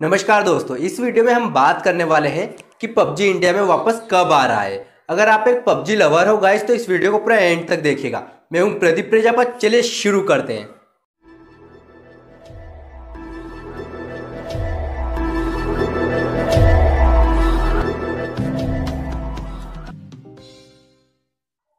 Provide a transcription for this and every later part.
नमस्कार दोस्तों, इस वीडियो में हम बात करने वाले हैं कि पबजी इंडिया में वापस कब आ रहा है। अगर आप एक पबजी लवर हो गाइस तो इस वीडियो को पूरा एंड तक देखिएगा। मैं हूँ प्रदीप प्रजापत, चलिए शुरू करते हैं।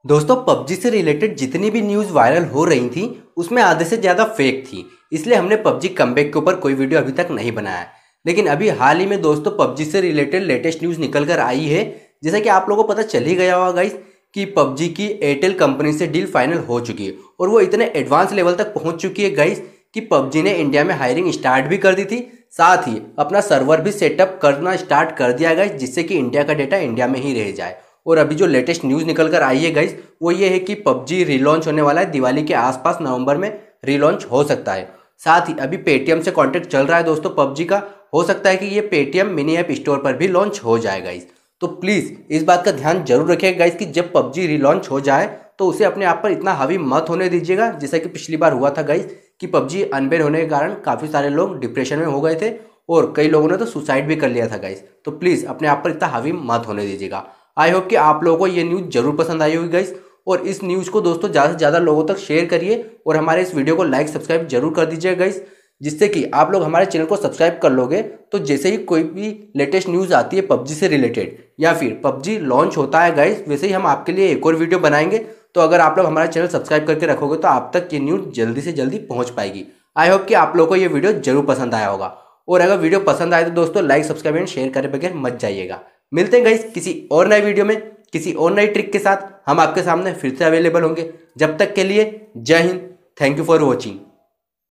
दोस्तों, पबजी से रिलेटेड जितनी भी न्यूज़ वायरल हो रही थी, उसमें आधे से ज़्यादा फेक थी। इसलिए हमने पबजी कमबैक के ऊपर कोई वीडियो अभी तक नहीं बनाया। लेकिन अभी हाल ही में दोस्तों पबजी से रिलेटेड लेटेस्ट न्यूज़ निकल कर आई है। जैसा कि आप लोगों को पता चल ही गया होगा गाइस कि पबजी की एयरटेल कंपनी से डील फाइनल हो चुकी है और वो इतने एडवांस लेवल तक पहुँच चुकी है गाइस कि पबजी ने इंडिया में हायरिंग स्टार्ट भी कर दी थी। साथ ही अपना सर्वर भी सेटअप करना स्टार्ट कर दिया गया जिससे कि इंडिया का डेटा इंडिया में ही रह जाए। और अभी जो लेटेस्ट न्यूज़ निकल कर आई है गाइस, वो ये है कि पबजी रिलॉन्च होने वाला है। दिवाली के आसपास नवंबर में रिलॉन्च हो सकता है। साथ ही अभी पेटीएम से कॉन्टेक्ट चल रहा है दोस्तों पबजी का। हो सकता है कि ये पेटीएम मिनी ऐप स्टोर पर भी लॉन्च हो जाए गाइस तो प्लीज़ इस बात का ध्यान ज़रूर रखिएगा गाइस कि जब पबजी रिलॉन्च हो जाए तो उसे अपने आप पर इतना हावी मत होने दीजिएगा, जैसा कि पिछली बार हुआ था गाइस कि पबजी अनबेन होने के कारण काफ़ी सारे लोग डिप्रेशन में हो गए थे और कई लोगों ने तो सुसाइड भी कर लिया था गाइस तो प्लीज़ अपने आप पर इतना हावी मत होने दीजिएगा। आई होप कि आप लोगों को ये न्यूज़ ज़रूर पसंद आई होगी गाइस और इस न्यूज़ को दोस्तों, ज़्यादा से ज़्यादा लोगों तक शेयर करिए और हमारे इस वीडियो को लाइक सब्सक्राइब ज़रूर कर दीजिए गाइस जिससे कि आप लोग हमारे चैनल को सब्सक्राइब कर लोगे तो जैसे ही कोई भी लेटेस्ट न्यूज़ आती है पबजी से रिलेटेड, या फिर पबजी लॉन्च होता है गाइस वैसे ही हम आपके लिए एक और वीडियो बनाएँगे। तो अगर आप लोग हमारा चैनल सब्सक्राइब करके रखोगे तो आप तक ये न्यूज़ जल्दी से जल्दी पहुँच पाएगी। आई होप कि आप लोगों को ये वीडियो ज़रूर पसंद आया होगा। और अगर वीडियो पसंद आए तो दोस्तों लाइक सब्सक्राइब एंड शेयर करे बगैर मत जाइएगा। मिलते हैं गाइस किसी और नए वीडियो में, किसी और नई ट्रिक के साथ। हम आपके सामने फिर से अवेलेबल होंगे। जब तक के लिए Jai Hind thank you for watching